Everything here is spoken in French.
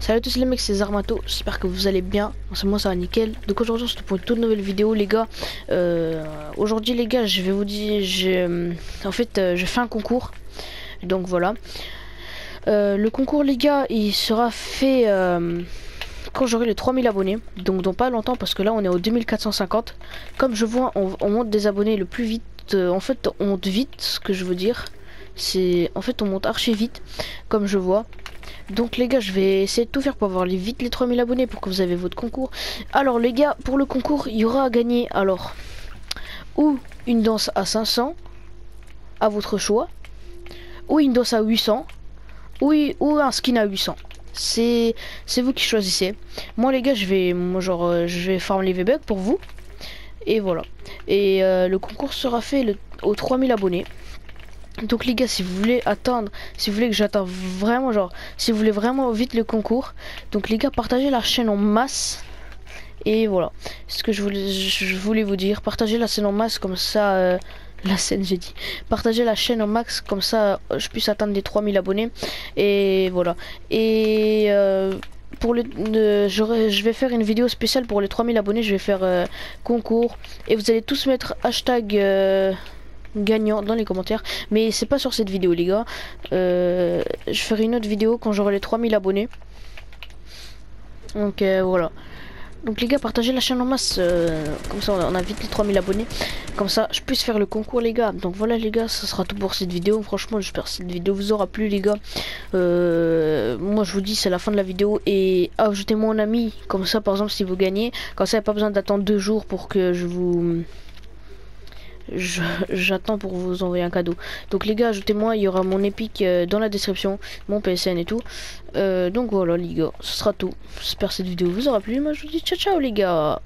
Salut à tous les mecs, c'est Zarmato, j'espère que vous allez bien, moi ça va nickel. Donc aujourd'hui on se pour une toute nouvelle vidéo les gars. Euh, aujourd'hui les gars, je vais vous dire, j'ai en fait euh, je fais un concours, donc voilà. Euh, le concours les gars, il sera fait quand j'aurai les 3000 abonnés, donc dans pas longtemps parce que là on est au 2450. Comme je vois, on, on monte des abonnés le plus vite, en fait on monte vite, ce que je veux dire. C'est en fait on monte archi vite, comme je vois. Donc les gars, je vais essayer de tout faire pour avoir vite les 3000 abonnés pour que vous avez votre concours. Alors les gars, pour le concours, il y aura à gagner alors ou une danse à 500 à votre choix, ou une danse à 800, ou, ou un skin à 800. C'est c'est vous qui choisissez. Moi les gars, je vais moi genre euh, je vais farmer les V-Bucks pour vous. Et voilà. Et euh, le concours sera fait aux 3000 abonnés. Donc les gars, si vous voulez attendre, si vous voulez que j'attende vraiment, genre, si vous voulez vraiment vite le concours, donc les gars, partagez la chaîne en masse. Et voilà, ce que je voulais, je vous dire. Partagez la scène en masse, comme ça, euh, la scène j'ai dit. Partagez la chaîne en max, comme ça, je puisse atteindre les 3000 abonnés. Et voilà. Et... Euh, pour le, je vais faire une vidéo spéciale pour les 3000 abonnés, je vais faire euh, concours et vous allez tous mettre hashtag gagnant dans les commentaires. Mais c'est pas sur cette vidéo, les gars. Euh, je ferai une autre vidéo quand j'aurai les 3000 abonnés. Donc euh, voilà. Donc les gars, partagez la chaîne en masse. Euh, comme ça, on a les 3000 abonnés. Comme ça, je puisse faire le concours, les gars. Donc voilà, les gars, ça sera tout pour cette vidéo. Franchement, j'espère que cette vidéo vous aura plu, les gars. moi, je vous dis, c'est la fin de la vidéo. Et ajoutez-moi ami. Comme ça, par exemple, si vous gagnez. Comme ça, il a pas besoin d'attendre deux jours pour que je vous j'attends pour vous envoyer un cadeau. Donc les gars, ajoutez-moi, il y aura mon épique euh, dans la description, mon PSN et tout. Euh, donc voilà les gars, ce sera tout. J'espère que cette vidéo vous aura plu. Moi je vous dis ciao ciao les gars.